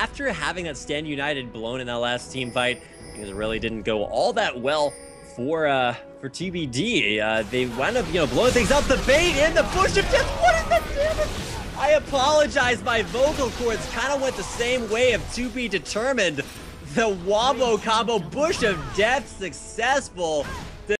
after having that Stand United blown in that last team fight, things really didn't go all that well for uh for TBD. Uh, they wound up, you know, blowing things up. The bait in the bush of death. What is that damage? I apologize. My vocal cords kind of went the same way of to be determined. The wombo combo, Bush of Death successful.